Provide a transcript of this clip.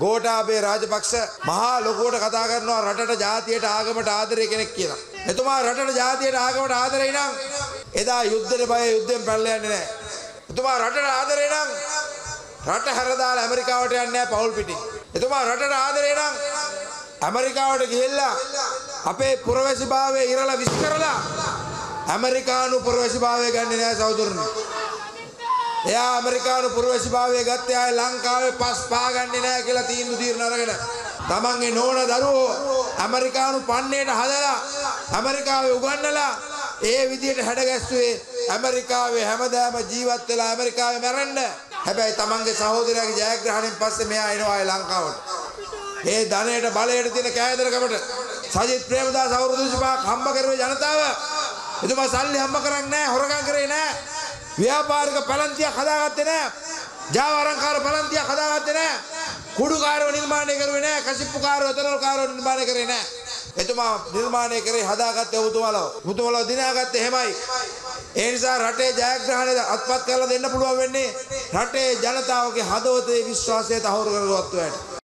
ගෝඨාභය රාජපක්ෂ මහා ලොකුවට කතා කරනවා රටට ජාතියට ආගමට ආදරේ කෙනෙක් කියලා. එතුමා රටට ජාතියට ආගමට ආදරේ නම් එදා යුද්ධෙට බය යුද්ධෙන් පැනලා යන්නේ නැහැ. එතුමා රටට ආදරේ නම් රට හැරදාලා ඇමරිකාවට යන්නේ නැහැ පවුල් පිටින්. එතුමා රටට ආදරේ නම් ඇමරිකාවට ගිහිල්ලා අපේ පුරවැසිභාවය ඉරලා විශ් කරලා ඇමරිකානු පුරවැසිභාවය ගන්නේ නැහැ සහෝදරනි. එයා ඇමරිකානු පුරවැසිභාවය ගත්තේ ආයේ ලංකාවේ පස් පාගන්නේ නැහැ කියලා තීන්දුව తీරන අරගෙන තමන්ගේ නෝන දරුවෝ ඇමරිකානු පන්නේට හදලා ඇමරිකාවේ උගන්නලා ඒ විදියට හැඩගැස්සුවේ ඇමරිකාවේ හැමදාම ජීවත් වෙලා ඇමරිකාවේ මැරෙන්න. හැබැයි තමන්ගේ සහෝදරයාගේ ජයග්‍රහණයෙන් පස්සේ මෙයා එනවා ආයේ ලංකාවට. ඒ ධනයට බලයට තියෙන කෑදරකමට සජිත් ප්‍රේමදාස අවුරුදු 25ක් හම්බ කරුවේ ජනතාව එතුමා සල්ලි හම්බ කරන්නේ නැහැ හොරගම් කරේ නැහැ ව්‍යාපාරික පැලන්තියක් හදාගත්තේ නැහැ ජාවාරංකාර පැලන්තියක් හදාගත්තේ නැහැ කුඩුකාරව නිර්මාණය කරුවේ නැහැ කසිප්පුකාරව එතනල්කාරව නිර්මාණය කරේ නැහැ එතුමා නිර්මාණය කරේ හදාගත්තේ ඔබතුමාලව ඔබතුමාලව දිනාගත්තේ එහෙමයි. ඒ නිසා රටේ ජයග්‍රහණය අත්පත් කරලා දෙන්න පුළුවන් වෙන්නේ රටේ ජනතාවගේ හදවතේ විශ්වාසය තහවුරු කරගත්තු. ඇයට